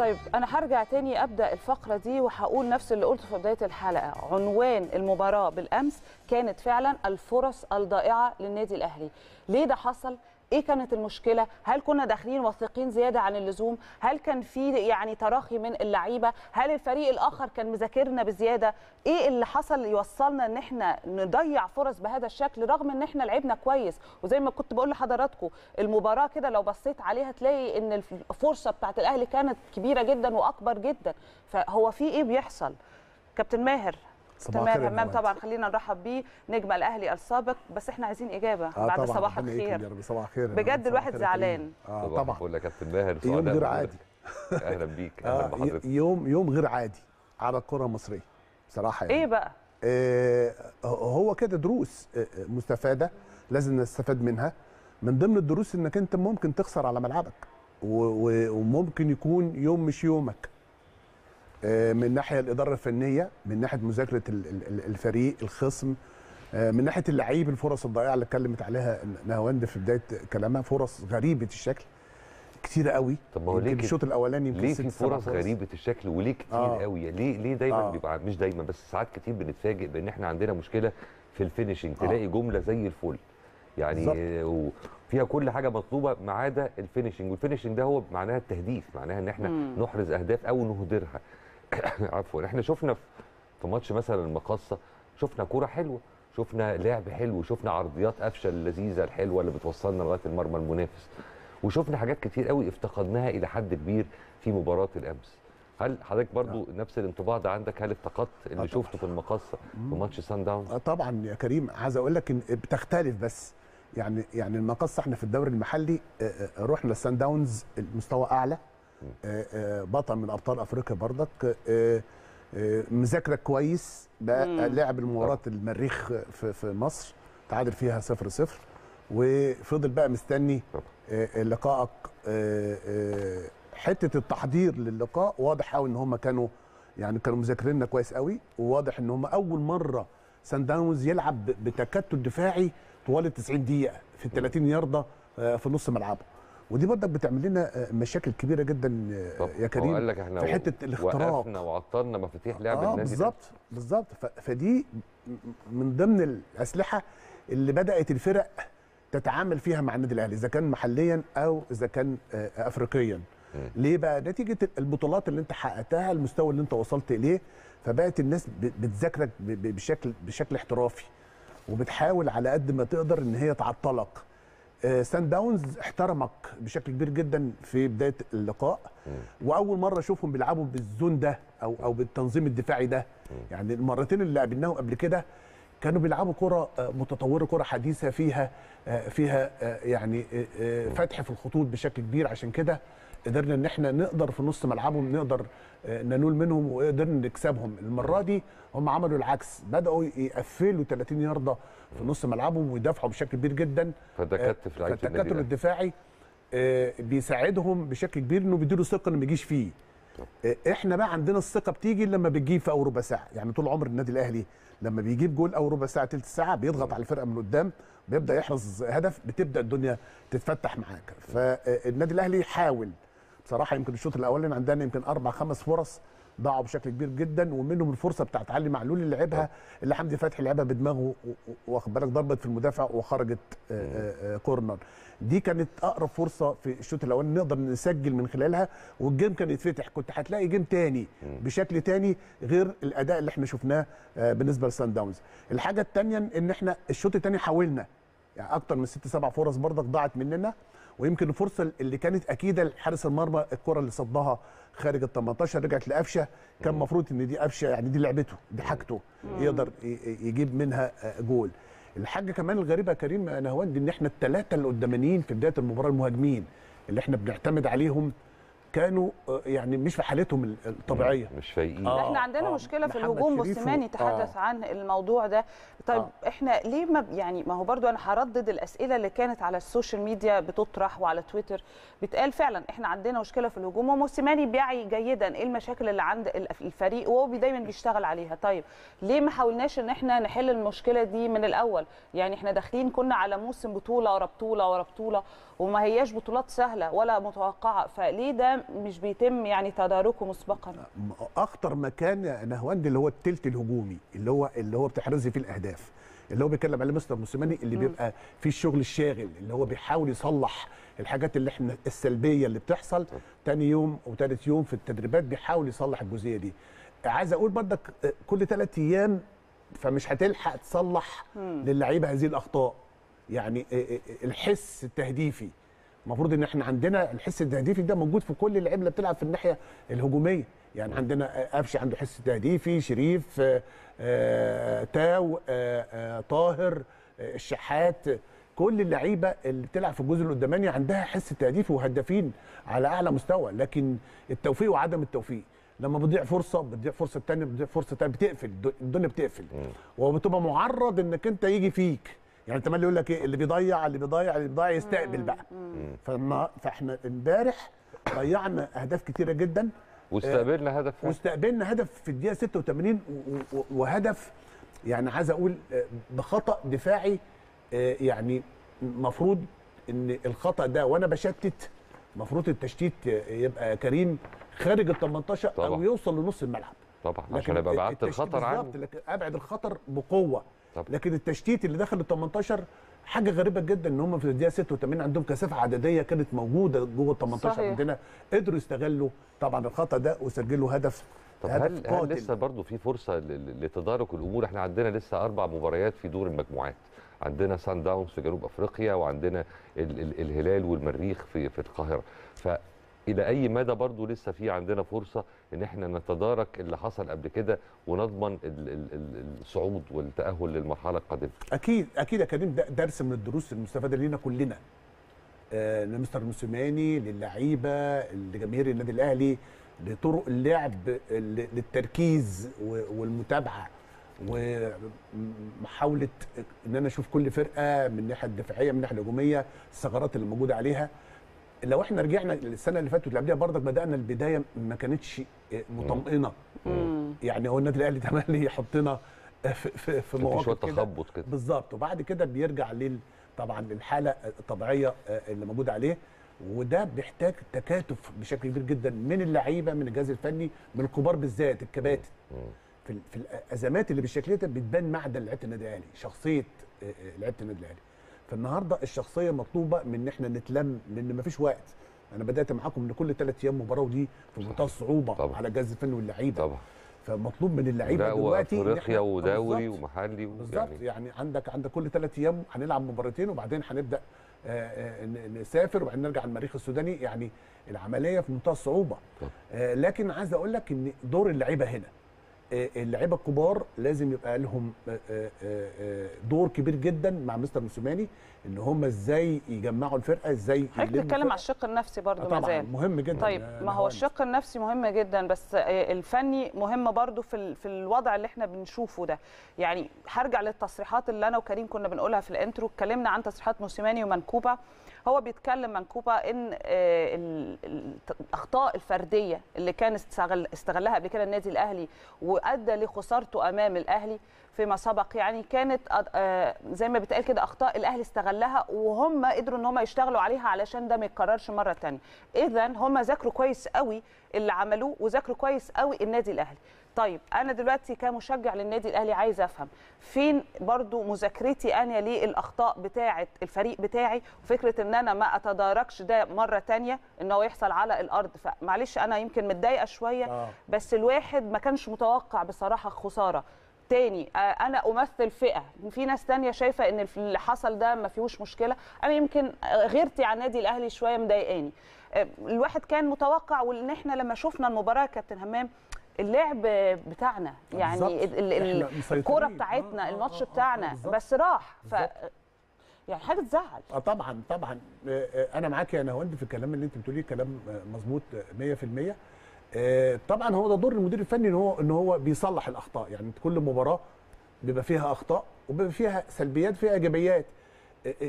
طيب أنا هرجع تاني أبدأ الفقرة دي وهقول نفس اللي قلته في بداية الحلقة. عنوان المباراة بالأمس كانت فعلا الفرص الضائعة للنادي الأهلي. ليه ده حصل؟ إيه كانت المشكلة؟ هل كنا داخلين واثقين زيادة عن اللزوم؟ هل كان في يعني تراخي من اللعيبة؟ هل الفريق الآخر كان مذاكرنا بزيادة؟ إيه اللي حصل يوصلنا إن إحنا نضيع فرص بهذا الشكل رغم إن إحنا لعبنا كويس؟ وزي ما كنت بقول لحضراتكم المباراة كده لو بصيت عليها تلاقي إن الفرصة بتاعت الأهلي كانت كبيرة جدا وأكبر جدا. فهو في إيه بيحصل؟ كابتن ماهر تمام همام. طبعا خلينا نرحب بيه نجم الأهلي السابق بس إحنا عايزين إجابة. آه بعد طبعاً، صباح الخير. يا رب. صباح الخير بجد الواحد. زعلان. آه طبعا. الفل يا كابتن ماهر. يوم غير. عادي. أهلا بيك. أهلا آه بحضرتك. يوم يوم غير عادي على الكرة المصرية بصراحة يعني. إيه بقى؟ آه هو كده دروس آه، آه، مستفادة لازم نستفاد منها. من ضمن الدروس إنك أنت ممكن تخسر على ملعبك وممكن يكون يوم مش يومك. من ناحية الإدارة الفنية من ناحية مذاكرة ال- ال- ال- الفريق الخصم آه، من ناحية اللعيب الفرص الضائعة اللي اتكلمت عليها نهاوند في بداية كلامها فرص غريبة الشكل كتيرة قوي طب ما هو ليه؟ الشوط الأولاني يمكن ليه في فرص غريبة الشكل وليه كتير آه. قوي ليه ليه دايما آه. بيبقى مش دايما بس ساعات كتير بنتفاجئ بإن إحنا عندنا مشكلة في ال finishing آه. تلاقي جملة زي الفل يعني بالظبط. آه، وفيها كل حاجة مطلوبة ما عدا ال finishing وال finishing ده هو معناها التهديف معناها إن إحنا مم. نحرز أهداف أو نهدرها عفوا. إحنا شفنا في- ماتش مثلا المقصه شفنا كورة حلوة شفنا لعب حلو شفنا عرضيات قفشة اللذيذه الحلوة اللي بتوصلنا لغاية المرمى المنافس. وشفنا حاجات كتير قوي افتقدناها إلى حد كبير في مباراة الأمس. هل حضرتك برضو نفس الانطباع ده عندك؟ هل افتقدت اللي. شفته في المقصه في ماتش سان داونز؟ آه طبعا يا كريم. عايز أقول لك إن بتختلف بس. يعني يعني المقص إحنا في الدوري المحلي آه، آه، رحنا للسان داونز المستوى أعلى. بطل من أبطال أفريقيا برضك آه، آه، مذاكرة كويس بقى. لعب المباراة المريخ في في مصر تعادل فيها 0 0 وفضل بقى مستني. آه، لقائك آه، آه، حتة التحضير للقاء واضح قوي إن هم كانوا يعني كانوا مذاكريننا كويس قوي وواضح إن هم أول مرة سان داونز يلعب بتكتل دفاعي طوال ال 90 دقيقة في ال 30 ياردة آه، في نص ملعبه ودي برضك بتعمل لنا آه، مشاكل كبيرة جدا آه، يا كريم قال لك إحنا في حتة الاختراق. وقفنا وعطلنا مفاتيح لعب آه النادي بالظبط بالظبط. فدي من ضمن الأسلحة اللي بدأت الفرق تتعامل فيها مع النادي الأهلي إذا كان محليا أو إذا كان آه، افريقيا. ليه بقى؟ نتيجة البطولات اللي أنت حققتها المستوى اللي أنت وصلت إليه فبقت الناس بتذاكرك بشكل بشكل احترافي وبتحاول على قد ما تقدر إن هي تعطلك. آه، سان داونز احترمك بشكل كبير جدا في بداية اللقاء. وأول مرة أشوفهم بيلعبوا بالزون ده أو أو بالتنظيم الدفاعي ده. يعني المرتين اللي قابلناهم قبل كده كانوا بيلعبوا كرة آه، متطورة كرة حديثة فيها آه، فيها آه، يعني آه، آه، فتح في الخطوط بشكل كبير. عشان كده قدرنا إن إحنا نقدر في نص ملعبهم نقدر آه، ننول منهم وقدرنا نكسبهم. المرة دي هم عملوا العكس بدأوا يقفلوا 30 ياردة في نص ملعبهم ويدافعوا بشكل كبير جدا. فتكتف النادي فالتكتل. الدفاعي آه، بيساعدهم بشكل كبير إنه بيديله ثقة إنه ما يجيش فيه. آه، إحنا بقى عندنا الثقة بتيجي لما بتجيب في أول ربع ساعة. يعني طول عمر النادي الأهلي لما بيجيب جول أول ربع ساعة ثلث ساعة بيضغط على الفرقة من قدام بيبدأ يحرز هدف بتبدأ الدنيا تتفتح معاك. فالنادي الأهلي حاول بصراحة يمكن الشوط الأولاني عندنا يمكن أربع خمس فرص ضاعوا بشكل كبير جدا ومنهم الفرصة بتاعت علي معلول اللي لعبها اللي حمدي فتحي لعبها بدماغه واخد بالك ضربت في المدافع وخرجت آه، آه، آه، corner. دي كانت أقرب فرصة في الشوط الأولاني نقدر نسجل من خلالها وال game كان يتفتح. كنت هتلاقي game تاني بشكل تاني غير الأداء اللي إحنا شفناه بالنسبة لسان داونز. الحاجة الثانية إن إحنا الشوط الثاني حاولنا يعني أكتر من ست سبع فرص برضك ضاعت مننا. ويمكن الفرصة اللي كانت أكيدة لحارس المرمى الكرة اللي صدها خارج ال 18 رجعت لقفشة. كان المفروض إن دي قفشة يعني دي لعبته دي حاجته يقدر يجيب منها جول. الحاجة كمان الغريبة يا كريم نهواند إن إحنا الثلاثه اللي قدامانيين في بداية المباراة المهاجمين اللي إحنا بنعتمد عليهم كانوا آه، يعني مش في حالتهم الطبيعية مش فايقين آه. إحنا عندنا مشكلة في الهجوم موسيماني تحدث آه. عن الموضوع ده طيب آه. إحنا ليه ما يعني ما هو برضو أنا هردد الأسئلة اللي كانت على ال social media بتطرح وعلى تويتر بتقال فعلا إحنا عندنا مشكلة في الهجوم وموسيماني بيعي جيدا إيه المشاكل اللي عند الف- الفريق وهو دايما بيشتغل عليها طيب ليه ما حاولناش إن إحنا نحل المشكلة دي من الأول يعني إحنا داخلين كنا على موسم بطولة ورا بطولة ورا بطولة وما هياش بطولات سهلة ولا متوقعة فليه ده مش بيتم يعني تداركه مسبقا؟ أخطر مكان يا نهواند اللي هو التلت الهجومي اللي هو اللي هو بتحرزي فيه الأهداف اللي هو بيتكلم عليه مستر موسيماني اللي بيبقى فيه الشغل الشاغل اللي هو بيحاول يصلح الحاجات اللي إحنا السلبية اللي بتحصل تاني يوم وتالت يوم في التدريبات بيحاول يصلح الجزئية دي. عايز أقول برضك آه، كل ثلاث أيام فمش هتلحق تصلح للعيبة هذه الأخطاء. يعني آه، آه، الحس التهديفي. المفروض إن إحنا عندنا الحس التهديفي ده موجود في كل اللعيبه اللي بتلعب في الناحية الهجومية. يعني عندنا قفشه عنده حس تهديفي شريف آه، آه، تاو آه، طاهر الشحات. كل اللعيبة اللي بتلعب في الجزء القداماني عندها حس تهديفي وهدافين على أعلى مستوى. لكن التوفيق وعدم التوفيق لما بتضيع فرصة بتضيع فرصة تانية بتضيع فرصة تانية بتقفل الد- الدنيا بتقفل. وبتبقى معرض إنك أنت يجي فيك. يعني أنت مالي يقول لك إيه اللي بيضيع اللي بيضيع اللي بيضيع يستقبل بقى. فالنا- فإحنا امبارح ضيعنا أهداف كتيرة جدا. واستقبلنا هدف فعلا. واستقبلنا هدف في الدقيقة 86 و- و- وهدف يعني عايز أقول آه، بخطأ دفاعي آه، يعني المفروض إن الخطأ ده وأنا بشتت المفروض التشتيت آه، يبقى كريم خارج ال 18 أو طبعا. يوصل لنص الملعب. طبعا عشان أبقى بعدت الخطر عنه. بالظبط لكن أبعد الخطر بقوة. طبعا. لكن التشتيت اللي دخل ال 18 حاجة غريبة جدا إن هم في الدقيقة 86 عندهم كثافة عددية كانت موجودة جوه ال 18 صحيح. عندنا قدروا يستغلوا طبعا الخطأ ده وسجلوا هدف طب هدف هل هل قاتل. لسه برضه في فرصة لتدارك الأمور إحنا عندنا لسه أربع مباريات في دور المجموعات عندنا سان داونز في جنوب أفريقيا وعندنا ال ال الهلال والمريخ في في القاهرة فالى أي مدى برضه لسه في عندنا فرصة إن إحنا نتدارك اللي حصل قبل كده ونضمن ال ال ال الصعود والتأهل للمرحلة القادمة؟ أكيد أكيد يا كريم. ده درس من الدروس المستفادة لينا كلنا. آه لمستر موسيماني للعيبة لجماهير النادي الأهلي لطرق اللعب للتركيز والمتابعة. ومحاولة إن أنا أشوف كل فرقة من الناحية الدفاعية من الناحية الهجومية الثغرات اللي موجودة عليها. لو إحنا رجعنا السنة اللي فاتت واللي قبلها برضك بدأنا البداية ما كانتش مطمئنة. يعني هو النادي الأهلي تملي يحطنا في في, في في مواقف تخبط كده. بالظبط. وبعد كده بيرجع لل طبعا للحالة الطبيعية اللي موجودة عليه. وده بيحتاج تكاتف بشكل كبير جدا من اللعيبة من الجهاز الفني من الكبار بالذات الكباتن. في ال- في الأزمات اللي بالشكل ده بتبان معدن لعيبة النادي الأهلي شخصية آه، آه، لعيبة النادي الأهلي. فالنهارده الشخصيه مطلوبه من إن إحنا نتلم لأن مفيش وقت. أنا بدأت معاكم إن كل ثلاث أيام مباراة ودي في منتهى الصعوبة طبعا. على الجهاز الفني واللعيبة. طبعا. فمطلوب من اللعيبة دلوقتي إحنا- ودوري. ومحلي بالظبط. يعني يعني عندك عندك كل ثلاث أيام هنلعب مباراتين وبعدين هنبدأ آه، آه، نسافر وبعدين نرجع المريخ السوداني. يعني العملية في منتهى الصعوبة. آه، لكن عايز أقول لك إن دور اللعيبة هنا. اللعيبة الكبار لازم يبقى لهم آه، آه، آه، دور كبير جدا مع مستر موسيماني إن هم إزاي يجمعوا الفرقة إزاي حضرتك بتتكلم. على الشق النفسي برضو آه، ما طبعا زال مهم جدا طيب ما هو. الشق النفسي مهم جدا بس آه، الفني مهم برضو في في الوضع اللي إحنا بنشوفه ده يعني هرجع للتصريحات اللي أنا وكريم كنا بنقولها في الإنترو اتكلمنا عن تصريحات موسيماني ومنكوبة هو بيتكلم منكوبه إن آه، ال- ال- الأخطاء الفردية اللي كان استغل استغلها قبل كده النادي الأهلي وأدى لخسارته أمام الأهلي فيما سبق يعني كانت آه، زي ما بيتقال كده أخطاء الأهلي استغلها وهم قدروا إن هم يشتغلوا عليها علشان ده ما يتكررش مرة ثانية اذا هم ذاكروا كويس قوي اللي عملوه وذاكروا كويس قوي النادي الأهلي. طيب أنا دلوقتي كمشجع للنادي الأهلي عايز أفهم فين برضو مذاكرتي أنا للأخطاء بتاعه الفريق بتاعي؟ وفكرة إن أنا ما أتداركش ده مرة تانية إن هو يحصل على الأرض. فمعلش أنا يمكن متضايقة شوية آه. بس الواحد ما كانش متوقع بصراحة خسارة. تاني آه، أنا أمثل فئة في ناس تانية شايفة إن اللي حصل ده ما فيهوش مشكلة. أنا يمكن آه، غيرتي على النادي الأهلي شوية مضايقاني. آه، الواحد كان متوقع وإن إحنا لما شفنا المباراة كابتن همام اللعب بتاعنا يعني. الكورة آه، بتاعتنا آه، الماتش آه، بتاعنا. بس راح. ف. يعني حاجة تزعل. آه طبعا طبعا. أنا معاك يا نهاوند في الكلام اللي أنت بتقوليه كلام مظبوط آه، 100% آه، طبعا هو ده دور المدير الفني إن هو إن هو بيصلح الأخطاء. يعني كل مباراة بيبقى فيها أخطاء وبيبقى فيها سلبيات فيها إيجابيات.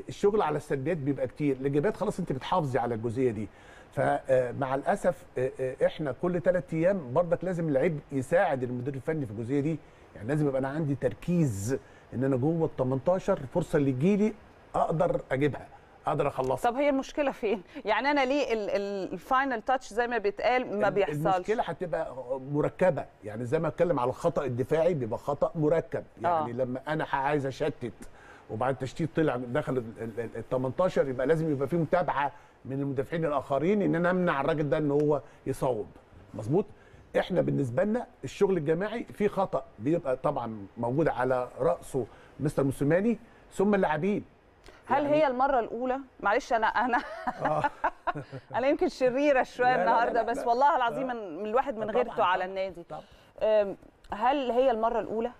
الشغل على السلبيات بيبقى كتير. الإيجابيات خلاص أنت بتحافظي على الجزئية دي. فمع الأسف آه، آه، إحنا كل ثلاث أيام برضك لازم اللعيب يساعد المدير الفني في الجزئية دي. يعني لازم يبقى أنا عندي تركيز إن أنا جوه ال 18 الفرصه اللي تجيلي أقدر أجيبها أقدر أخلصها. طب هي المشكلة فين؟ يعني أنا ليه ال- ال- الفاينل تاتش زي ما بيتقال ما بيحصلش؟ المشكلة هتبقى مركبة. يعني زي ما أتكلم على الخطأ الدفاعي بيبقى خطأ مركب. يعني آه. لما أنا عايز أشتت وبعد التشتيت طلع دخل ال- ال ال 18 يبقى لازم يبقى في متابعة من المدافعين الآخرين إن أنا أمنع الراجل ده إن هو يصوب. مظبوط؟ إحنا بالنسبة لنا الشغل الجماعي في خطأ بيبقى طبعا موجود على رأسه مستر موسيماني ثم اللاعبين. هل يعني- هي المرة الأولى؟ معلش أنا أنا أنا يمكن شريرة شوية النهارده بس. والله العظيم الواحد من طبعاً، غيرته على النادي. هل هي المرة الأولى؟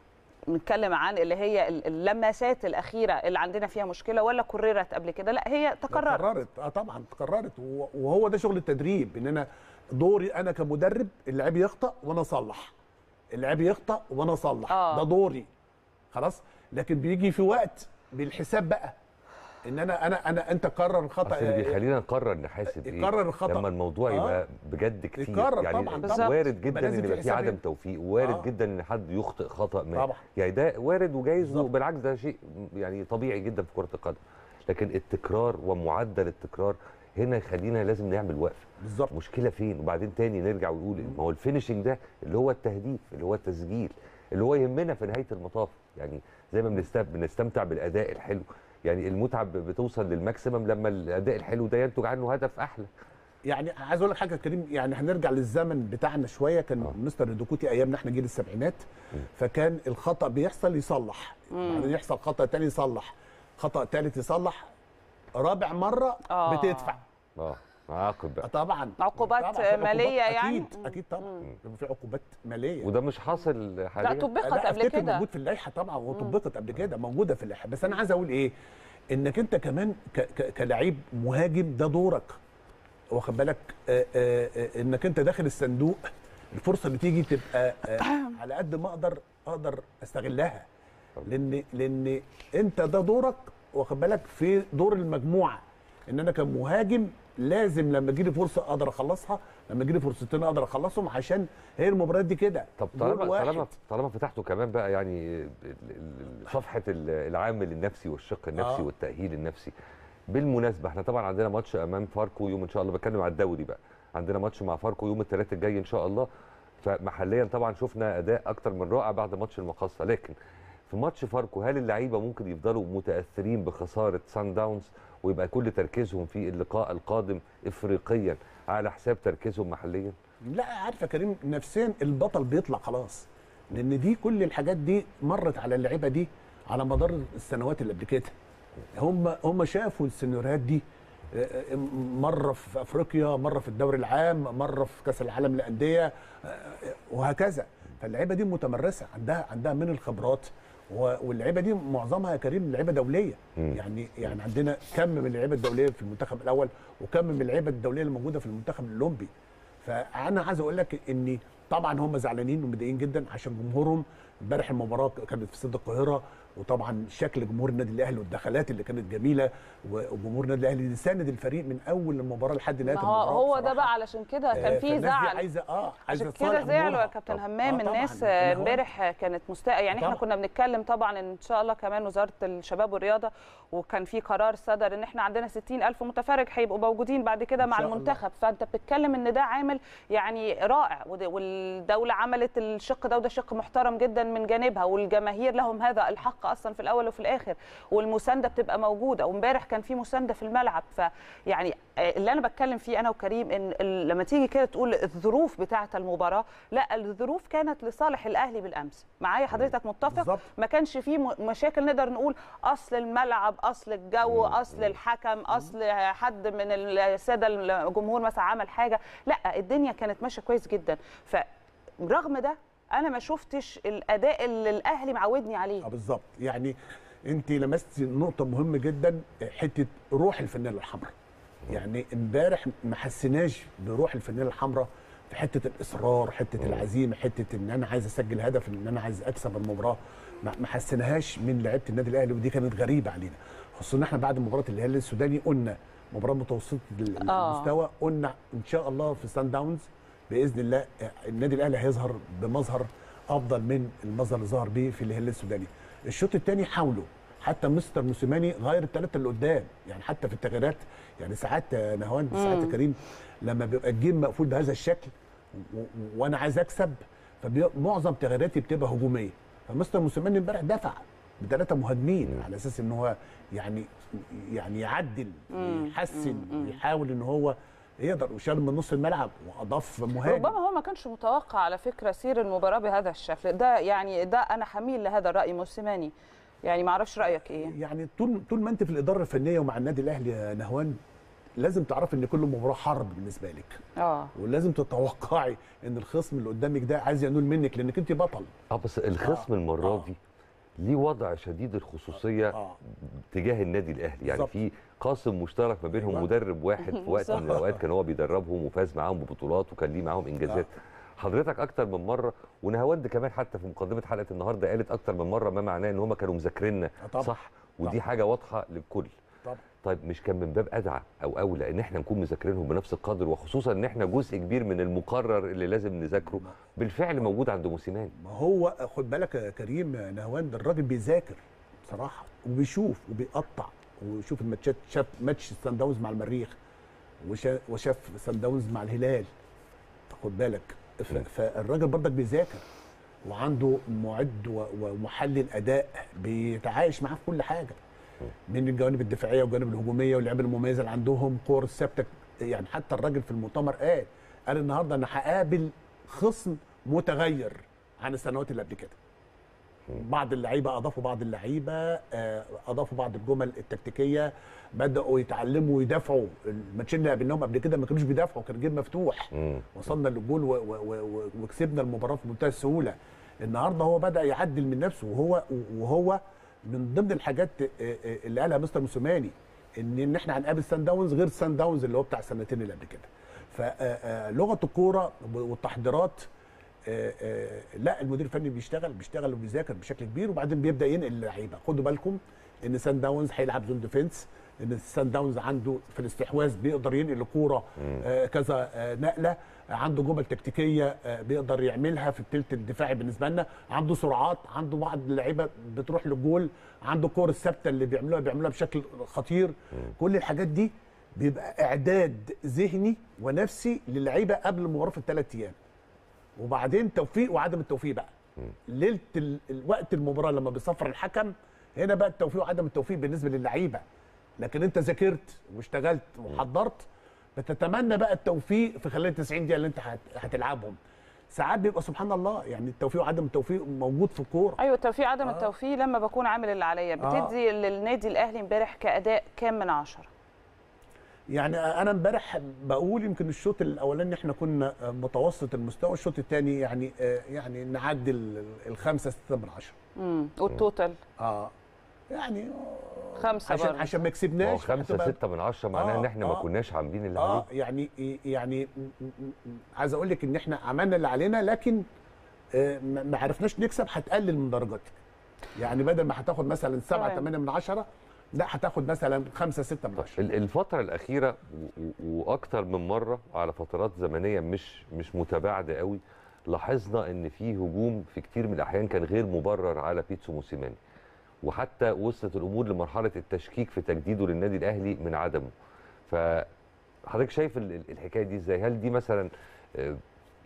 نتكلم عن اللي هي ال- اللمسات الأخيرة اللي عندنا فيها مشكلة ولا كررت قبل كده؟ لا هي تكررت. تكررت. آه طبعا تكررت. وهو ده شغل التدريب إن أنا دوري أنا كمدرب اللاعب يخطأ وأنا أصلح. اللاعب يخطأ وأنا أصلح. آه. ده دوري. خلاص؟ لكن بيجي في وقت بالحساب بقى. إن أنا أنا أنا أنت قرر الخطا أصل اللي بيخلينا نقرر نحاسب إيه يقرر الخطأ. لما الموضوع آه. يبقى بجد كتير يقرر يعني طبعاً، طبعاً. وارد جدا إن في يبقى في عدم إيه؟ توفيق وارد آه. جدا إن حد يخطئ خطأ ما طبعاً. يعني ده وارد وجايز. وبالعكس ده شيء يعني طبيعي جدا في كرة القدم لكن التكرار ومعدل التكرار هنا يخلينا لازم نعمل وقفه بالظبط مشكلة فين وبعدين تاني نرجع ونقول ما هو الفينشنج ده اللي هو التهديف اللي هو التسجيل اللي هو يهمنا في نهاية المطاف يعني زي ما بنست- بنستمتع بالأداء الحلو يعني المتعة بتوصل لل maximum لما الأداء الحلو ده ينتج عنه هدف أحلى. يعني عايز أقول لك حاجة يا كريم يعني هنرجع للزمن بتاعنا شوية. كان آه. مستر هيديكوتي أيامنا إحنا جيل السبعينات فكان الخطأ بيحصل يصلح. بعدين يحصل خطأ تاني يصلح. خطأ تالت يصلح رابع مرة آه. بتدفع. آه. عاقب بقى طبعا. عقوبات مالية عقوبات يعني؟ أكيد أكيد طبعا في عقوبات مالية. وده مش حاصل لا حاليا طبقت لا قبل أفتكر كده. موجود في اللائحة طبعا وطبقت قبل كده موجودة في اللائحة. بس أنا عايز أقول إيه؟ إنك أنت كمان ك- ك- كلاعب مهاجم ده دورك. واخد بالك؟ إنك أنت داخل الصندوق الفرصة اللي تيجي تبقى على قد ما أقدر أقدر أستغلها. لأن لأن أنت ده دورك. واخد بالك؟ في دور المجموعة. إن أنا كمهاجم لازم لما تجيلي فرصة أقدر أخلصها لما تجيلي فرصتين أقدر أخلصهم عشان هي المباريات دي كده. طب طالما. طالما طالما فتحتوا كمان بقى يعني صفحة ال- العامل النفسي والشق النفسي آه. والتأهيل النفسي. بالمناسبة إحنا طبعا عندنا ماتش أمام فاركو يوم إن شاء الله بتكلم على الدوري بقى. عندنا ماتش مع فاركو يوم الثلاثاء الجاي إن شاء الله. فمحليا طبعا شفنا أداء أكتر من رائع بعد ماتش المقصه لكن في ماتش فاركو هل اللعيبة ممكن يفضلوا متأثرين بخسارة سان داونز ويبقى كل تركيزهم في اللقاء القادم افريقيا. على حساب تركيزهم محليا. لا عارفة كريم نفسيا البطل بيطلع خلاص. لأن دي كل الحاجات دي مرت على اللعيبة دي على مدار السنوات اللي قبل كده. هم هم شافوا السيناريوهات دي آه، آه، مرة في أفريقيا مرة في الدوري العام مرة في كأس العالم للأندية آه، وهكذا. فاللعيبة دي متمرسة عندها عندها من الخبرات. واللعيبة دي معظمها يا كريم لعيبة دولية. مم. يعني يعني عندنا كم من اللعيبه الدوليه في المنتخب الأول وكم من اللعيبه الدوليه اللي موجوده في المنتخب الأولمبي. فأنا عايز أقول لك إن طبعا هم زعلانين ومتضايقين جدا عشان جمهورهم امبارح المباراة كانت في استاد القاهرة. وطبعا شكل جمهور النادي الأهلي والدخلات اللي كانت جميلة وجمهور النادي الأهلي ساند الفريق من أول المباراة لحد نهاية المباراه هو هو ده. بقى علشان كده آه، كان في فالناس دي زعل عايزه آه عايزة عشان كده زعلوا يا. كابتن طبعاً. همام آه،. الناس امبارح كانت مستاء يعني إحنا طبعاً. كنا بنتكلم طبعا إن شاء الله كمان وزارة الشباب والرياضة وكان في قرار صدر إن إحنا عندنا 60 ألف متفرج هيبقوا موجودين بعد كده مع. المنتخب فأنت بتتكلم إن ده عامل يعني رائع والدولة عملت الشق ده وده شق محترم جدا من جانبها والجماهير لهم هذا الحق أصلا في الأول وفي الآخر والمساندة بتبقى موجودة. وإمبارح كان في مساندة في الملعب. فيعني اللي أنا بتكلم فيه أنا وكريم إن لما تيجي كده تقول الظروف بتاعة المباراة لا الظروف كانت لصالح الأهلي بالأمس. معايا حضرتك متفق؟ بالظبط. ما كانش فيه م- مشاكل نقدر نقول أصل الملعب أصل الجو. أصل الحكم أصل حد من السادة الجمهور مثلا عمل حاجة. لا الدنيا كانت ماشية كويس جدا. فرغم ده أنا ما شفتش الاداء اللي الاهلي معودني عليه. آه بالظبط. يعني انت لمست نقطة مهمة جدا حتة روح الفانيلا الحمراء. يعني امبارح ما حسيناش بروح الفانيلا الحمراء في حتة الإصرار حتة العزيمة حتة إن أنا عايز أسجل هدف إن أنا عايز أكسب المباراة. ما ما حسيناهاش من لعيبة النادي الأهلي ودي كانت غريبة علينا. خصوصا ان إحنا بعد مباراة الهلال السوداني قلنا مباراة متوسطة آه. المستوى قلنا إن شاء الله في سان داونز بإذن الله النادي الأهلي هيظهر بمظهر أفضل من المظهر اللي ظهر بيه في الهلال السوداني. الشوط الثاني حاولوا حتى مستر موسيماني غير الثلاثه اللي قدام. يعني حتى في التغييرات يعني ساعات نهوان ساعات كريم لما بيبقى الجيم مقفول بهذا الشكل وأنا عايز أكسب فمعظم تغييراتي بتبقى هجومية. فمستر موسيماني امبارح دفع بثلاثه مهاجمين على أساس إن هو يعني يعني يعدل يحسن يحاول إن هو يقدر وشال من نص الملعب وأضاف مهاجم. ربما هو ما كانش متوقع على فكرة سير المباراة بهذا الشكل. ده يعني ده أنا حميل لهذا الرأي موسيماني. يعني ما أعرفش رأيك إيه؟ يعني طول طول ما أنت في الإدارة الفنية ومع النادي الأهلي يا نهوان لازم تعرف إن كل مباراة حرب بالنسبة لك. آه. ولازم تتوقعي إن الخصم اللي قدامك ده عايز ينول منك لأنك أنت بطل. آه بس الخصم آه، المرة آه. دي ليه وضع شديد الخصوصية آه. تجاه النادي الأهلي؟ يعني. في قاسم مشترك ما بينهم أيوة. مدرب واحد في وقت من. الأوقات كان هو بيدربهم وفاز معاهم ببطولات وكان ليه معاهم إنجازات. حضرتك أكتر من مرة ونهاوند كمان حتى في مقدمة حلقة النهارده قالت أكتر من مرة ما معناه إن هم كانوا مذاكريننا. آه. صح؟ ودي طبعا. حاجة واضحة للكل. طبعا. طيب مش كان من باب أدعى أو أولى إن إحنا نكون مذاكرينهم بنفس القدر وخصوصا إن إحنا جزء كبير من المقرر اللي لازم نذاكره بالفعل موجود عند موسيماني. ما هو خد بالك يا كريم يا نهوان ده الراجل بيذاكر بصراحة وبيشوف وبيقطع. ويشوف الماتشات شاف ماتش سان داونز مع المريخ وشا- وشاف سان داونز مع الهلال. خد بالك ف- فالراجل برضك بيذاكر وعنده معد ومحلل أداء بيتعايش معاه في كل حاجة. من الجوانب الدفاعية والجوانب الهجومية واللعيبه المميزه اللي عندهم كور ثابتة يعني حتى الراجل في المؤتمر قال قال النهارده أنا هقابل خصم متغير عن السنوات اللي قبل كده. بعض اللعيبة أضافوا بعض اللعيبة آه، أضافوا بعض الجمل التكتيكية بدأوا يتعلموا ويدافعوا. الماتشين اللي قابلناهم قبل كده ما كانوش بيدافعوا كان الجيم مفتوح. وصلنا للجول وكسبنا المباراة في منتهى السهولة. النهارده هو بدأ يعدل من نفسه وهو وهو من ضمن الحاجات آه، آه، اللي قالها مستر موسيماني ان إن إحنا هنقابل سان داونز غير سان داونز اللي هو بتاع السنتين اللي قبل كده. فلغه الكورة والتحضيرات لا المدير الفني بيشتغل بيشتغل وبيذاكر بشكل كبير وبعدين بيبدأ ينقل اللعيبه خدوا بالكم إن سان داونز هيلعب zone defense إن سان داونز عنده في الاستحواذ بيقدر ينقل الكورة آه، كذا آه، نقلة عنده جمل تكتيكية آه، بيقدر يعملها في الثلث الدفاعي بالنسبة لنا عنده سرعات عنده بعض اللعيبة بتروح للجول عنده كور الثابتة اللي بيعملوها بيعملوها بشكل خطير. كل الحاجات دي بيبقى إعداد ذهني ونفسي للعيبة قبل المباراة في الثلاث أيام. وبعدين توفيق وعدم التوفيق بقى. ليلة ال- ال- وقت المباراة لما بيصفر الحكم هنا بقى التوفيق وعدم التوفيق بالنسبة للعيبة. لكن انت ذاكرت واشتغلت وحضرت بتتمنى بقى التوفيق في خلال 90 دقيقة اللي انت هت- هتلعبهم. ساعات بيبقى سبحان الله يعني التوفيق وعدم التوفيق موجود في الكورة. أيوه التوفيق عدم آه. التوفيق لما بكون عامل اللي عليا. آه. بتدي للنادي الأهلي امبارح كأداء كام من عشرة؟ يعني أنا امبارح بقول يمكن الشوط الأولاني إحنا كنا متوسط المستوى الشوط الثاني يعني يعني نعدي ال- الخمسة ستة من عشرة امم والتوتال آه يعني خمسة عشان برضه. عشان ما كسبناش خمسة ستة من عشرة معناها آه، إن إحنا ما آه. كناش عاملين اللي آه عليه يعني يعني م- عايز أقول لك إن إحنا عملنا اللي علينا لكن آه، ما عرفناش نكسب هتقلل من درجاتك يعني بدل ما هتاخد مثلا 7 تمام. 8 من 10 لا هتاخد مثلا 5 6 من طيب 10 ال- الفترة الأخيرة وأكتر من مرة على فترات زمنية مش مش متباعدة قوي لاحظنا إن في هجوم في كتير من الأحيان كان غير مبرر على بيتسو موسيماني. وحتى وصلت الأمور لمرحلة التشكيك في تجديده للنادي الأهلي من عدمه. فحضرتك شايف ال- ال- الحكاية دي إزاي؟ هل دي مثلا آه،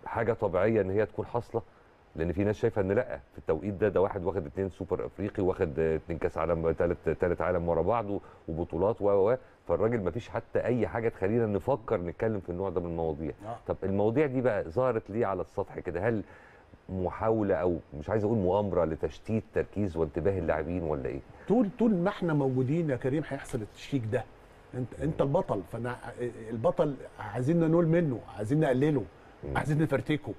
حاجة طبيعية إن هي تكون حاصلة؟ لأن في ناس شايفة إن لأ في التوقيت ده ده واحد واخد اتنين سوبر أفريقي واخد اتنين كأس عالم تالت تالت عالم ورا بعض وبطولات و و فالراجل ما فيش حتى أي حاجة تخلينا نفكر نتكلم في النوع ده من المواضيع. آه. طب المواضيع دي بقى ظهرت ليه على السطح كده؟ هل محاولة أو مش عايز أقول مؤامرة لتشتيت تركيز وانتباه اللاعبين ولا إيه؟ طول طول ما إحنا موجودين يا كريم هيحصل التشكيك ده. أنت أنت البطل. فأنا البطل عايزين ننول منه عايزين نقلله عايزين نفرتكه.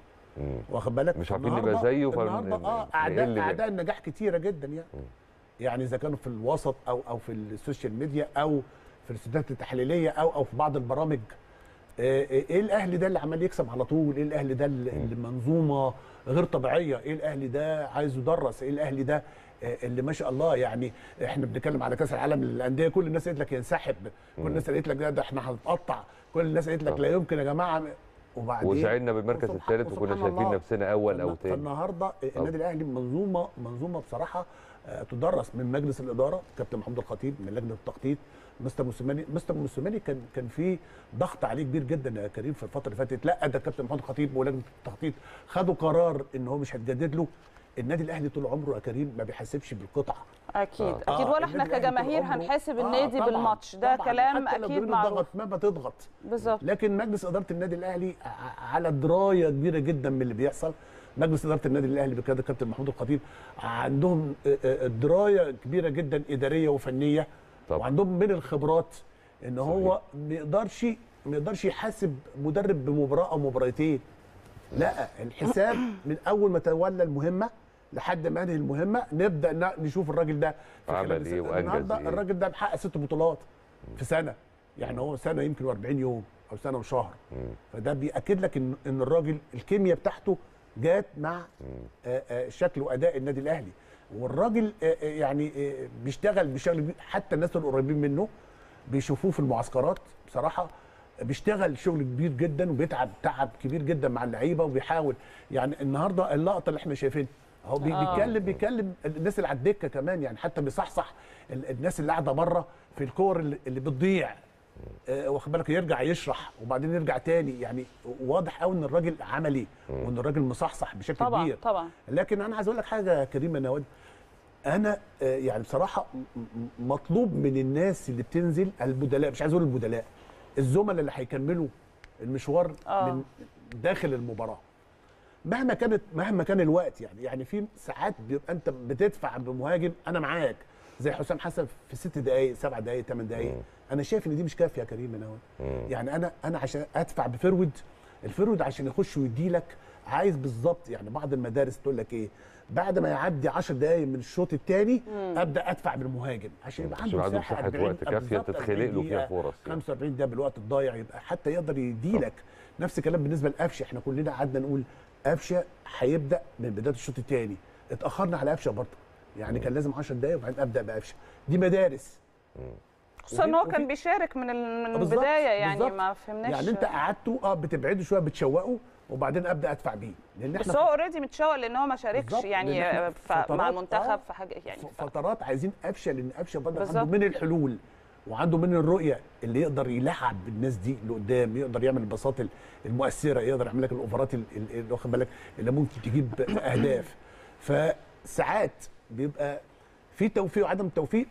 واخد بالك؟ مش عارفين نبقى زيه فن- النهارده آه اعداء. أعداء النجاح كتيرة جدا يعني. يعني إذا كانوا في الوسط أو أو في ال social media أو في الاستوديوهات التحليلية أو أو في بعض البرامج آه، آه، إيه الاهلي ده اللي عمال يكسب على طول؟ إيه الاهلي ده اللي منظومة غير طبيعية؟ إيه الاهلي ده عايز يدرس؟ إيه الاهلي ده آه، اللي ما شاء الله يعني إحنا بنتكلم على كأس العالم للأندية كل الناس قالت لك ينسحب كل الناس قالت لك ده, ده إحنا هنتقطع كل الناس قالت لك. لا يمكن يا جماعة وبعدين وزعلنا بالمركز الثالث وكنا شايفين. نفسنا أول أو ثاني فالنهاردة النادي الأهلي منظومه منظومة بصراحة آه، تدرس من مجلس الإدارة كابتن محمود الخطيب من لجنة التخطيط. مستر موسيماني مستر موسيماني كان كان في ضغط عليه كبير جدا يا كريم في الفترة اللي فاتت. لا ده كابتن محمود الخطيب ولجنة التخطيط خدوا قرار إن هو مش هتجدد له. النادي الأهلي طول عمره يا كريم ما بيحاسبش بالقطعه أكيد آه. أكيد آه، ولا إحنا كجماهير هنحاسب آه، النادي طبعاً، بالماتش ده طبعاً. كلام حتى أكيد معروف ضغط ما بتضغط بالظبط لكن مجلس إدارة النادي الأهلي على دراية كبيرة جدا من اللي بيحصل مجلس إدارة النادي الأهلي بقياده كابتن محمود الخطيب عندهم آه، آه، دراية كبيرة جدا إدارية وفنية طبعا. وعندهم من الخبرات إن هو ما يقدرش ما يقدرش يحاسب مدرب بمباراة أو مباراتين لا الحساب من أول ما تولى المهمة لحد ما انهي المهمة نبدأ نشوف الراجل ده في عمل. وأنجز النهارده إيه؟ الراجل ده محقق ست بطولات في سنة يعني هو سنة يمكن 40 يوم أو سنة وشهر. فده بيأكد لك ان إن الراجل الكيمياء بتاعته جات مع آه، آه، شكل وأداء النادي الأهلي والراجل آه، يعني بيشتغل بشغل. حتى الناس القريبين منه بيشوفوه في المعسكرات بصراحة بيشتغل شغل كبير جدا وبيتعب تعب كبير جدا مع اللعيبة وبيحاول يعني النهارده اللقطة اللي إحنا شايفينها هو آه. بيتكلم بيكلم الناس اللي على الدكة كمان يعني حتى بيصحصح ال- الناس اللي قاعدة بره في الكور اللي اللي بتضيع. آه، واخد بالك؟ يرجع يشرح وبعدين يرجع تاني. يعني واضح قوي إن الراجل عملي وإن الراجل مصحصح بشكل طبعا كبير. طبعا. لكن أنا عايز أقول لك حاجة يا كريم يا نواد أنا آه، يعني بصراحة مطلوب من الناس اللي بتنزل البدلاء مش عايز أقول البدلاء الزملاء اللي هيكملوا المشوار آه. من داخل المباراة. مهما كانت مهما كان الوقت يعني. يعني في ساعات بيبقى انت بتدفع بمهاجم أنا معاك. زي حسام حسن في ست دقائق سبع دقائق ثمان دقائق مم. أنا شايف إن دي مش كافية يا كريم مم. يعني أنا أنا عشان أدفع بفرود الفرود عشان يخش ويدي لك عايز بالظبط يعني بعض المدارس تقول لك إيه بعد ما يعدي 10 دقائق من الشوط الثاني أبدأ أدفع بالمهاجم. عشان يبقى عنده عنده مساحة مساحة 40 وقت كافية بالظبط تتخلق 40 له فيها فرص يعني. 45 دقيقة بالوقت الضايع يبقى حتى يقدر يديلك. نفس الكلام بالنسبة لقفشه إحنا كلنا قعدنا نقول قفشة هيبدأ من بداية الشوط الثاني اتأخرنا على قفشة برضه. يعني كان لازم 10 دقائق وبعدين أبدأ بقفشة. دي مدارس. خصوصا إن هو كان بيشارك من ال- من بالظبط، البداية يعني بالظبط. ما فهمناش. يعني أنت قعدته آه بتبعده شوية بتشوقه وبعدين أبدأ أدفع بيه. لأن بس إحنا هو اوريدي متشوق لأن هو ما شاركش يعني مع المنتخب آه، في حاجة يعني فترات عايزين قفشة لأن قفشة برضه. عنده من الحلول. وعنده من الرؤية اللي يقدر يلعب الناس دي اللي قدام يقدر يعمل البساط ال- المؤثرة يقدر يعمل لك الأوفرات ال- ال- اللي واخد بالك اللي ممكن تجيب أهداف. فساعات بيبقى في توفيق وعدم توفيق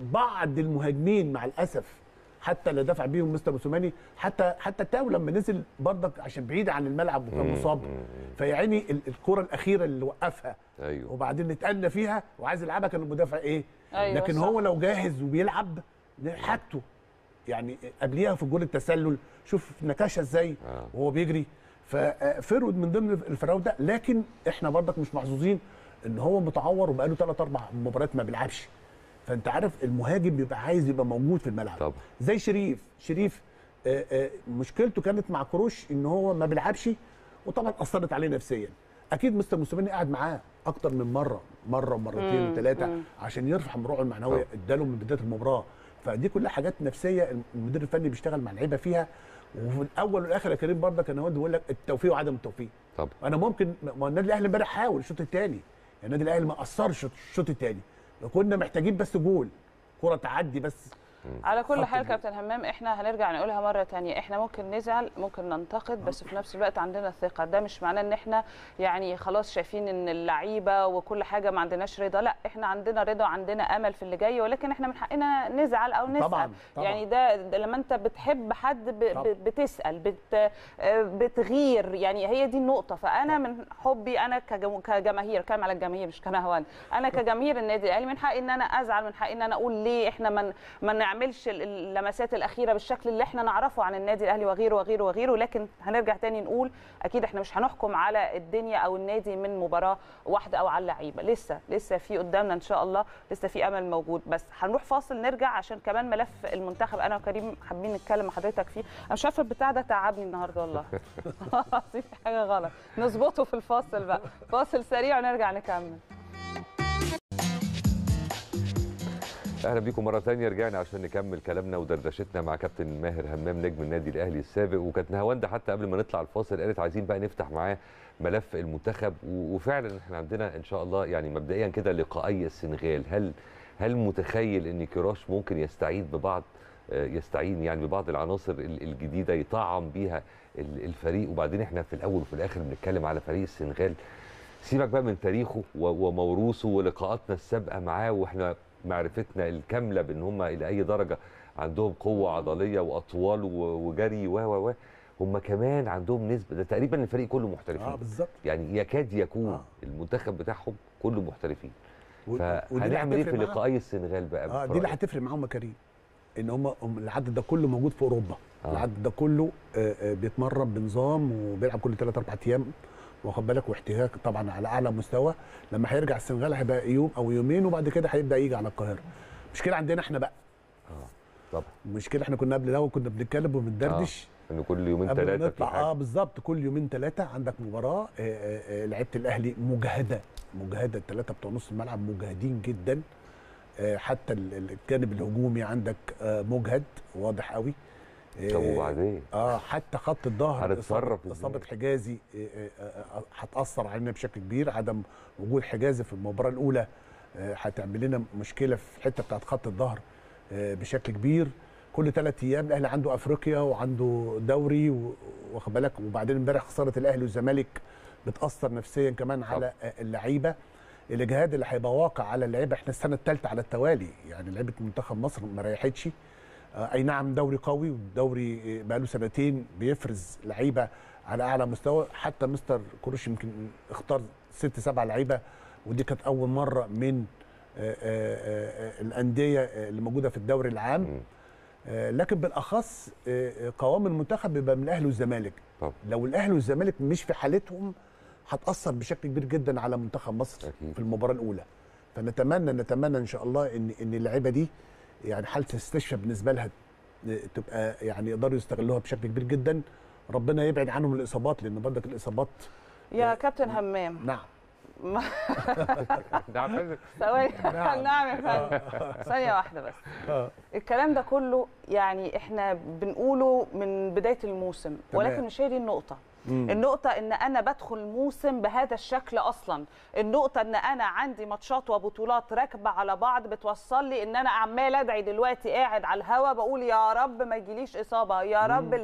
بعض المهاجمين مع الأسف حتى اللي دفع بيهم مستر موسوماني حتى حتى تاو لما نزل برضك عشان بعيد عن الملعب وكان مصاب. فيا عيني ال- الكرة الأخيرة اللي وقفها أيوه. وبعدين اتقلنا فيها وعايز يلعبها كان المدافع إيه؟ أيوة لكن صح. هو لو جاهز وبيلعب حاجته يعني قبليها في جول التسلل شوف نكاشها إزاي آه. وهو بيجري. ففرود من ضمن الفراوده لكن إحنا برضك مش محظوظين ان هو متعور وبقاله ثلاث أربع مباريات ما بيلعبش. فانت عارف المهاجم بيبقى عايز يبقى موجود في الملعب. طبعا. زي شريف. شريف آه، آه، مشكلته كانت مع كروش ان هو ما بيلعبش وطبعا أثرت عليه نفسيا. أكيد مستر موسيماني قعد معاه أكتر من مرة مرة ومرتين وثلاثه عشان يرفع من روحه المعنويه. اداله من بداية المباراة. فدي كلها حاجات نفسية المدير الفني بيشتغل مع اللعيبة فيها وفي الأول والآخر يا كريم برضه كان هو بيقول لك التوفيق وعدم التوفيق. طبعا أنا ممكن ما النادي الأهلي امبارح حاول الشوط الثاني النادي الأهلي ما قصرش الشوط الثاني كنا محتاجين بس جول كرة تعدي بس. على كل حال. كابتن همام إحنا هنرجع نقولها مرة تانية. إحنا ممكن نزعل ممكن ننتقد بس في نفس الوقت عندنا ثقة. ده مش معناه إن إحنا يعني خلاص شايفين إن اللعيبة وكل حاجة ما عندناش رضا. لأ إحنا عندنا رضا وعندنا أمل في اللي جاي ولكن إحنا من حقنا نزعل أو نسأل. طبعاً، طبعاً. يعني ده, ده لما أنت بتحب حد ب بتسأل بت بتغير. يعني هي دي النقطة. فأنا من حبي أنا كجم- كجماهير كلام على الجماهير مش كنهوان. أنا كجماهير النادي الأهلي من حقي إن أنا أزعل من حقي إن أنا أقول ليه إحنا ما ما نعملش ال- اللمسات الأخيرة بالشكل اللي إحنا نعرفه عن النادي الأهلي وغيره وغيره وغيره لكن هنرجع تاني نقول أكيد إحنا مش هنحكم على الدنيا أو النادي من مباراة واحدة أو على اللعيبة. لسه لسه في قدامنا إن شاء الله لسه في أمل موجود. بس هنروح فاصل نرجع عشان كمان ملف المنتخب. أنا وكريم حابين نتكلم مع حضرتك فيه. أنا مش عارفة البتاع ده تعبني النهارده والله. في حاجة غلط. نظبطه في الفاصل بقى. فاصل سريع ونرجع نكمل. أهلا بيكم مرة ثانية رجعنا عشان نكمل كلامنا ودردشتنا مع كابتن ماهر همام نجم النادي الأهلي السابق. وكانت نهاوند حتى قبل ما نطلع الفاصل قالت عايزين بقى نفتح معاه ملف المنتخب. وفعلا إحنا عندنا إن شاء الله يعني مبدئيا كده لقائي السنغال. هل هل متخيل إن كيروش ممكن يستعيد ببعض آه، يستعين يعني ببعض العناصر ال- الجديدة يطعم بيها ال- الفريق؟ وبعدين إحنا في الأول وفي الآخر بنتكلم على فريق السنغال. سيبك بقى من تاريخه وموروثه ولقاءاتنا السابقة معاه. وإحنا معرفتنا الكاملة بإن هم إلى أي درجة عندهم قوة عضلية وأطوال وجري و و و هم كمان عندهم نسبة ده تقريبا الفريق كله محترفين آه بالظبط يعني يكاد يكون آه. المنتخب بتاعهم كله محترفين و- فهنعمل إيه في. لقائي السنغال بقى آه دي اللي؟ هتفرق معاهم يا كريم إن هم العدد ده كله موجود في أوروبا آه. آه. العدد ده كله آه، آه، بيتمرن بنظام وبيلعب كل 3 4 أيام واخد بالك واحتكاك طبعا على أعلى مستوى. لما هيرجع السنغال هيبقى يوم أو يومين وبعد كده هيبدأ يجي على القاهرة. مشكله عندنا إحنا بقى. طبعا. المشكلة إحنا كنا قبل الأول كنا بنتكلم وبندردش؟ إن كل يومين ثلاثة في حاجة. آه بالظبط كل يومين ثلاثة عندك مباراة. آه، آه، آه، لعيبة الأهلي مجهدة مجهدة. الثلاثه بتوع نص الملعب مجهدين جدا. آه، حتى ال- ال- الجانب الهجومي عندك آه، مجهد واضح قوي. آه، طب وبعدين؟ آه حتى خط الظهر هنتصرف؟ إصابة حجازي آه، آه، هتأثر علينا بشكل كبير. عدم وجود حجازي في المباراة الأولى آه، هتعمل لنا مشكلة في الحتة بتاعت خط الظهر آه، بشكل كبير. كل ثلاث أيام الأهلي عنده أفريقيا وعنده دوري واخد بالك؟ وبعدين امبارح خسارة الأهلي والزمالك بتأثر نفسيا كمان على آه، اللعيبة. الإجهاد اللي هيبقى واقع على اللعيبة إحنا السنة الثالثه على التوالي يعني لعيبة منتخب مصر ما ريحتش. أي نعم دوري قوي والدوري بقى له سنتين بيفرز لعيبة على أعلى مستوى. حتى مستر كروش يمكن اختار ست سبع لعيبة ودي كانت أول مرة من آه، آه، آه، الأندية آه، اللي موجودة في الدوري العام. آه، لكن بالأخص آه، آه، قوام المنتخب بيبقى من الاهلي والزمالك. لو الأهلي والزمالك مش في حالتهم هتأثر بشكل كبير جدا على منتخب مصر أكيد. في المباراة الأولى. فنتمنى نتمنى إن شاء الله إن إن اللعيبة دي يعني حالة استشفاء بالنسبة لها تبقى يعني يقدروا يستغلوها بشكل كبير جدا. ربنا يبعد عنهم الإصابات لأن برضك الإصابات يا كابتن همام. نعم. نعم. ثواني. نعم. نعم يا فندم. ثانية واحدة بس. آه. الكلام ده كله يعني إحنا بنقوله من بداية الموسم. ولكن مش هي دي النقطة. مم. النقطة إن أنا بدخل الموسم بهذا الشكل أصلا. النقطة إن أنا عندي ماتشات وبطولات راكبة على بعض بتوصل لي إن أنا عمال أدعي دلوقتي قاعد على الهوا بقول يا رب ما يجيليش إصابة يا رب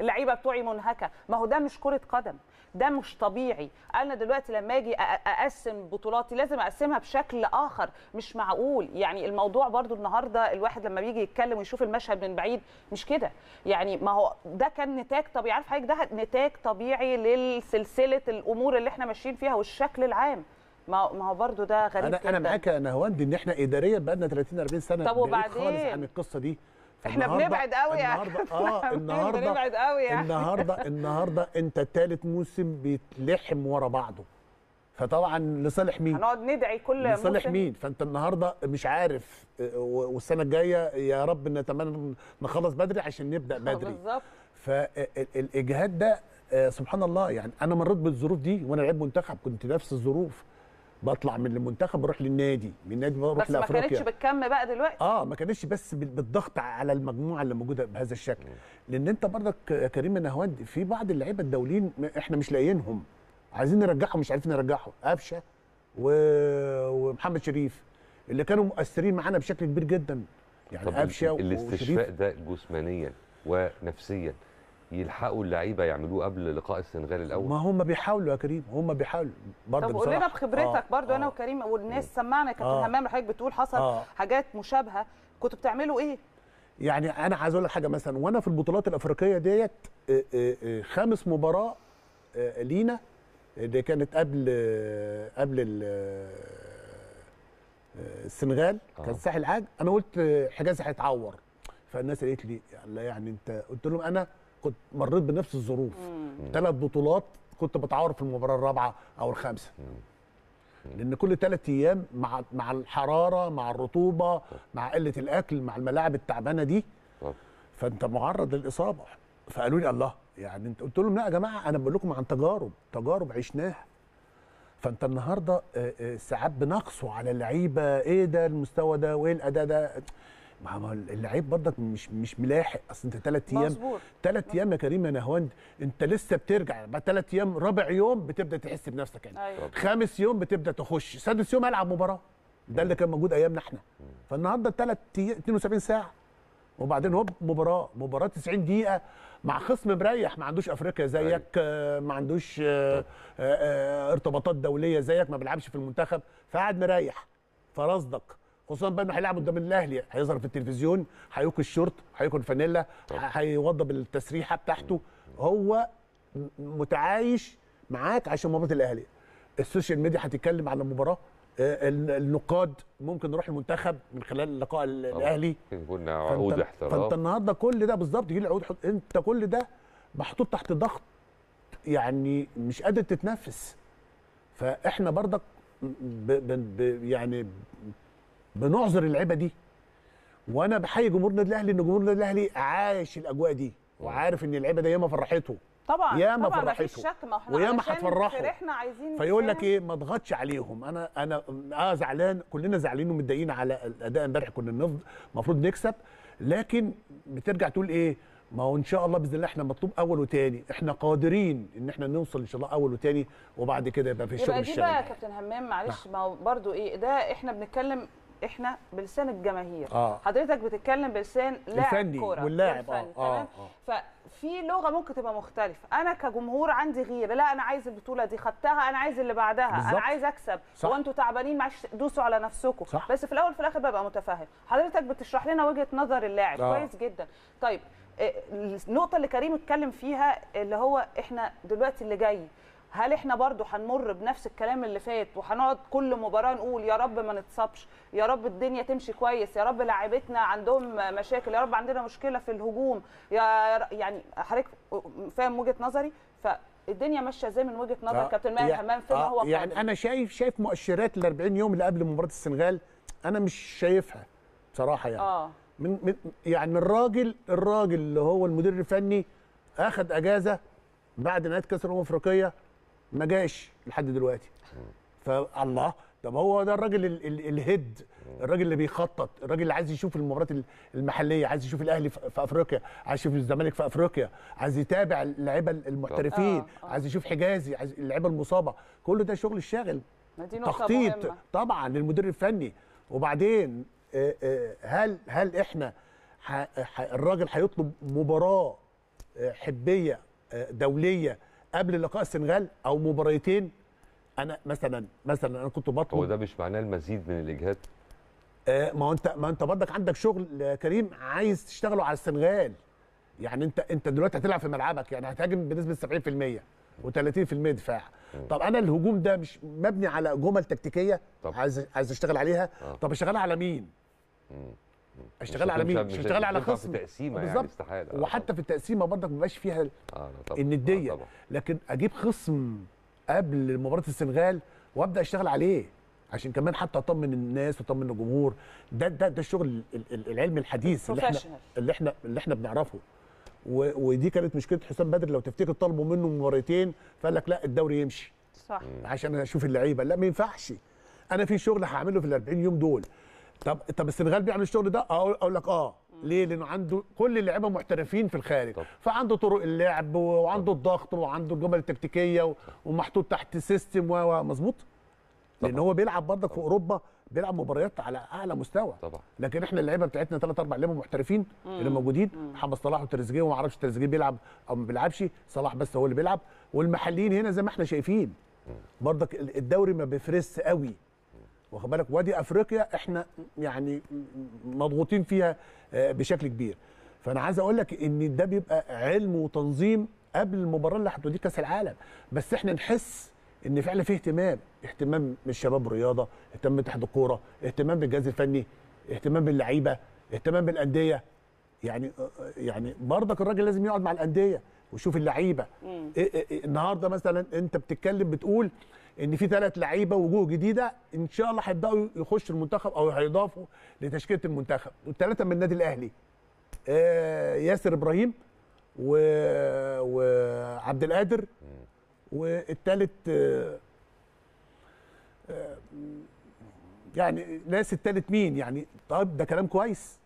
اللعيبة بتوعي منهكة. ما هو ده مش كرة قدم. ده مش طبيعي. أنا دلوقتي لما أجي أقسم بطولاتي لازم أقسمها بشكل آخر مش معقول. يعني الموضوع برضو النهارده الواحد لما بيجي يتكلم ويشوف المشهد من بعيد مش كده. يعني ما هو ده كان نتاج طبيعي. عارف حضرتك ده نتاج طبيعي لسلسلة الأمور اللي إحنا ماشيين فيها والشكل العام. ما ما هو برضو ده غريب أنا أنا جداً. معاك يا نهاوند إن إحنا اداريا بقى لنا 30 40 سنة طب وبعدين؟ خالص عن القصة دي. إحنا بنبعد قوي النهارده آه النهارده بنبعد قوي يعني النهارده النهارده أنت ثالث موسم بيتلحم ورا بعضه فطبعا لصالح مين؟ هنقعد ندعي كل لصالح موسم. مين؟ فأنت النهارده مش عارف آه، والسنة الجاية يا رب نتمنى نخلص بدري عشان نبدأ بدري بالظبط فالاجهاد ده آه، سبحان الله يعني أنا مريت بالظروف دي وأنا لعيب منتخب كنت نفس الظروف بطلع من المنتخب بروح للنادي من النادي بروح بس ما كانتش لافريقيا بالكم بقى دلوقتي؟ آه ما كانتش بس بال- بالضغط على المجموعة اللي موجودة بهذا الشكل. لأن أنت برضك يا كريم نهوند في بعض اللعيبة الدوليين إحنا مش لاقيينهم. عايزين نرجعهم مش عارفين نرجعهم. قفشة و... ومحمد شريف اللي كانوا مؤثرين معانا بشكل كبير جدا. يعني قفشه ال- الاستشفاء وشريف. ده جسمانيا ونفسيا يلحقوا اللعيبة يعملوه قبل لقاء السنغال الأول ما هم بيحاولوا يا كريم هم بيحاولوا برضه طب قول لنا. بخبرتك آه، برضو أنا آه. وكريم والناس سمعنا كابتن آه. همام حضرتك بتقول حصل آه. حاجات مشابهة كنتوا بتعملوا إيه؟ يعني أنا عايز أقول لك حاجة مثلا وأنا في البطولات الأفريقية ديت آه، آه، آه، خامس مباراة لينا اللي كانت قبل قبل ال- السنغال آه. كان ساحل عاج أنا قلت حجازي هيتعور فالناس قالت لي لا يعني أنت قلت لهم أنا كنت مريت بنفس الظروف. ثلاث بطولات كنت بتعور في المباراة الرابعة أو الخامسة. لأن كل ثلاث أيام مع مع الحرارة مع الرطوبة مع قلة الأكل مع الملاعب التعبانة دي فأنت معرض للإصابة. فقالوا لي الله يعني أنت قلت لهم لا يا جماعة أنا بقول لكم عن تجارب تجارب عشناها. فأنت النهارده آه، آه، ساعات بنقصوا على اللعيبة إيه ده المستوى ده وإيه الأداء ده؟ ما هو اللعيب برضك مش مش ملاحق. أصل أنت ثلاث أيام مظبوط. ثلاث أيام يا كريم يا نهواند أنت لسه بترجع. بعد ثلاث أيام رابع يوم بتبدأ تحس بنفسك يعني. أيوه. خامس يوم بتبدأ تخش. سادس يوم ألعب مباراة. ده اللي كان موجود أيامنا إحنا. فالنهاردة ثلاث 72 ساعة. وبعدين هوب مباراة. مباراة 90 دقيقة مع خصم مريح. ما عندوش أفريقيا زيك آه، ما عندوش آه، آه، ارتباطات دولية زيك ما بيلعبش في المنتخب. فقاعد مريح. فراصدك. خصوصا بقى انه هيلعب قدام الأهلي. هيظهر في التلفزيون هيكوي الشورت هيكوي الفانيلا هيوضب التسريحة بتاعته. هو متعايش معاك عشان مباراة الأهلي. ال social media هتتكلم على المباراة. آه، ال- النقاد ممكن نروح المنتخب من خلال لقاء ال- الأهلي. كنا عقود فانت, احتراف فأنت النهارده كل ده بالظبط يجي لي عقود حط... أنت كل ده محطوط تحت ضغط يعني مش قادر تتنفس. فإحنا برضك ب... ب... ب... يعني بنعذر اللعيبة دي. وأنا بحيي جمهور النادي الأهلي إن جمهور النادي الأهلي عايش الأجواء دي وعارف إن اللعيبة دي ياما فرحته. طبعا ياما طبعا فرحته. إحنا وياما علشان هتفرحوا. فرحنا عايزين فيقول لك. إيه ما اضغطش عليهم. أنا أنا آه زعلان كلنا زعلانين ومتضايقين على الأداء امبارح كنا المفروض نكسب. لكن بترجع تقول إيه ما هو إن شاء الله بإذن الله إحنا مطلوب أول وتاني. إحنا قادرين إن إحنا نوصل إن شاء الله أول وتاني وبعد كده يبقى في الشغل يبقى دي بقى يا كابتن همام معلش ما هو برضو إيه ده إحنا بنتكلم إحنا بلسان الجماهير. آه. حضرتك بتتكلم بلسان لاعب كورة. واللاعب، آه، تمام؟ آه، ففي لغة ممكن تبقى مختلفة. أنا كجمهور عندي غيره لا أنا عايز البطولة دي. خدتها أنا عايز اللي بعدها. بالظبط. أنا عايز أكسب. صح. هو أنتوا تعبانين معلش دوسوا على نفسكم. صح. بس في الأول وفي الآخر ببقى متفاهم حضرتك بتشرح لنا وجهة نظر اللاعب. آه. كويس جدا. طيب إيه، النقطة اللي كريم اتكلم فيها اللي هو إحنا دلوقتي اللي جاي. هل إحنا برضو هنمر بنفس الكلام اللي فات وهنقعد كل مباراة نقول يا رب ما نتصابش يا رب الدنيا تمشي كويس يا رب لاعيبتنا عندهم مشاكل يا رب عندنا مشكلة في الهجوم. يا يعني حضرتك فاهم وجهة نظري؟ فالدنيا ماشية إزاي من وجهة نظر آه، كابتن ماهر همام فيما آه، هو يعني قادم؟ أنا شايف شايف مؤشرات ال 40 يوم اللي قبل مباراة السنغال أنا مش شايفها بصراحة يعني. آه. من, من يعني الراجل الراجل اللي هو المدير الفني اخذ أجازة بعد نهاية كأس الأمم الأفريقية ما جاش لحد دلوقتي. فالله طب هو ده الراجل ال- ال- الهيد الراجل اللي بيخطط الراجل اللي عايز يشوف المباريات ال- المحلية عايز يشوف الأهلي في أفريقيا عايز يشوف الزمالك في أفريقيا عايز يتابع اللعيبة المحترفين آه، آه. عايز يشوف حجازي عايز اللعيبة المصابة. كل ده شغل الشاغل. ما دي نقطة تخطيط طبعا للمدير الفني. وبعدين آه، هل هل إحنا ح- ح- الراجل هيطلب مباراة حبية دولية قبل لقاء السنغال أو مباريتين أنا مثلا مثلا أنا كنت هو بطلب ده مش معناه المزيد من الإجهاد؟ آه، ما هو أنت ما أنت برضك عندك شغل يا كريم عايز تشتغله على السنغال. يعني أنت أنت دلوقتي هتلعب في ملعبك يعني هتهاجم بنسبة 70% و30% دفاع. طب أنا الهجوم ده مش مبني على جمل تكتيكية؟ طب. عايز عايز أشتغل عليها؟ آه. طب أشتغلها على مين؟ اشتغل على مين؟ مش- اشتغل على خصم. تقسيمة يعني. استحالة. آه وحتى في التقسيمة برضك ما بيبقاش فيها. آه طبعا. النديه آه طبعا. لكن أجيب خصم قبل مباراة السنغال وأبدأ أشتغل عليه عشان كمان حتى أطمن الناس وأطمن الجمهور. ده ده ده الشغل ال- ال- العلمي الحديث اللي إحنا. اللي إحنا اللي إحنا بنعرفه. و- ودي كانت مشكلة حسام بدر لو تفتكر طلبوا منه مباراتين فقال لك لا الدوري يمشي. صح. عشان أشوف اللعيبة. لا ما ينفعش. أنا في شغل هعمله في ال 40 يوم دول. طب طب السنغال بيعمل الشغل ده؟ أقول لك آه. ليه؟ لأنه عنده كل اللعيبة محترفين في الخارج. طب. فعنده طرق اللعب وعنده الضغط وعنده الجمل التكتيكية و- ومحطوط تحت سيستم و و- مظبوط؟ لأن. هو بيلعب برضك في أوروبا بيلعب مباريات على أعلى مستوى. طبعا. لكن إحنا اللعيبة بتاعتنا ثلاث أربع لعيبة محترفين اللي موجودين. محمد صلاح وتريزيجيه وما أعرفش تريزيجيه بيلعب أو ما بيلعبش. صلاح بس هو اللي بيلعب. والمحليين هنا زي ما إحنا شايفين. برضك ال- الدوري ما بيفرس قوي. واخد بالك؟ وادي افريقيا إحنا يعني مضغوطين فيها آه، بشكل كبير. فأنا عايز أقول لك إن ده بيبقى علم وتنظيم قبل المباراة اللي هتوديك كأس العالم. بس إحنا نحس إن فعلا في اهتمام. اهتمام من الشباب بالرياضة اهتمام باتحاد الكورة اهتمام بالجهاز الفني اهتمام باللعيبة اهتمام بالأندية. يعني يعني برضك الراجل لازم يقعد مع الأندية ويشوف اللعيبة. إيه إيه إيه النهارده مثلا أنت بتتكلم بتقول إن في ثلاث لعيبة وجوه جديدة إن شاء الله هيبدأوا يخشوا المنتخب أو هيضافوا لتشكيلة المنتخب. والثلاثه من النادي الأهلي آه ياسر إبراهيم و... وعبد القادر والثالث آه يعني ناس التالت مين؟ يعني طيب ده كلام كويس.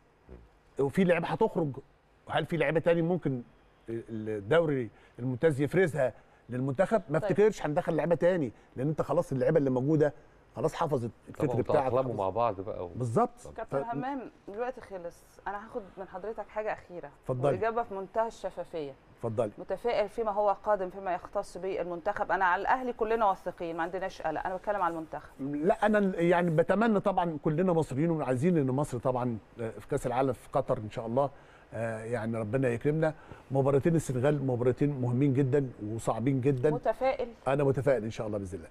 وفي لعيبة هتخرج وهل في لعيبة تاني ممكن الدوري الممتاز يفرزها؟ للمنتخب ما طيب. افتكرش هندخل لعيبة تاني لأن أنت خلاص اللعيبة اللي موجودة خلاص حفظت الفكر طبعا بتاعك. حفظت. مع بعض بقى بالظبط. كابتن ف- همام الوقت خلص. أنا هاخد من حضرتك حاجة أخيرة. اتفضلي. واجابه في منتهى الشفافية. اتفضلي. متفائل فيما هو قادم فيما يختص بالمنتخب أنا على الأهلي كلنا واثقين ما عندناش قلق. أنا بتكلم على المنتخب. لا أنا يعني بتمنى طبعا كلنا مصريين وعايزين إن مصر طبعا في كأس العالم في قطر إن شاء الله. آه، يعني ربنا يكرمنا. مباراتين السنغال مباراتين مهمين جدا وصعبين جدا. متفائل. أنا متفائل إن شاء الله بإذن الله.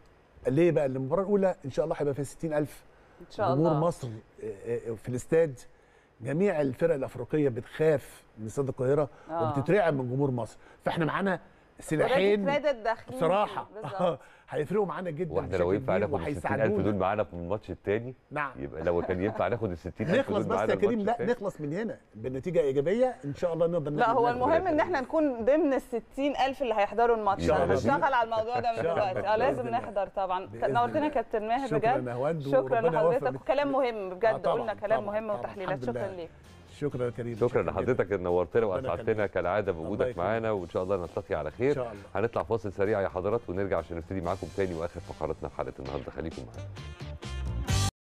ليه بقى؟ المباراة الأولى إن شاء الله هيبقى فيها 60000 إن شاء جمهور الله مصر آه، آه، في الاستاد. جميع الفرق الأفريقية بتخاف من استاد القاهرة آه. وبتترعب من جمهور مصر. فإحنا معانا سلاحين بصراحة بالظبط. هيفرقوا معانا جدا وإحنا لو ينفع ناخد ال 60000 وهيساعدونا. دول معانا في الماتش الثاني نعم يبقى لو كان ينفع ناخد ال 60000 نخلص دول بس معانا يا كريم لا. نخلص من هنا بنتيجه إيجابية إن شاء الله نقدر لا هو المهم إن. إحنا نكون ضمن ال 60000 اللي هيحضروا الماتش أنا. بشتغل على الموضوع ده من. دلوقتي آه لازم. نحضر طبعا نورتنا. يا كابتن ماهر شكراً بجد شكرا لحضرتك وكلام مهم آه بجد طبعاً، قلنا كلام مهم. وتحليلات شكرا. ليك شكرا يا كريم شكرا. لحضرتك نورتنا وأسعدتنا. كالعادة بوجودك. معانا وإن شاء الله نلتقي على خير شاء الله هنطلع فاصل سريع يا حضرات ونرجع عشان نبتدي معاكم تاني وآخر فقراتنا في حلقة النهارده خليكم معانا